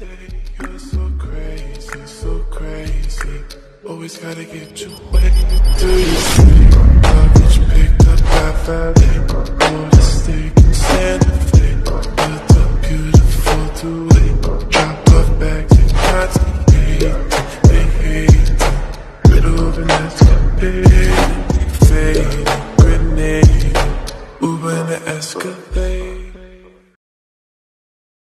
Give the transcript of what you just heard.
say you're so crazy, so crazy. Always gotta get you wet. do you see? Luggage picked up by valet. Order steak in Santa Fe. Built up beautiful to wait. Drop off bags and constantly They hate it. Middle of an escapade. Fade. grenade. Uber and the Escalade.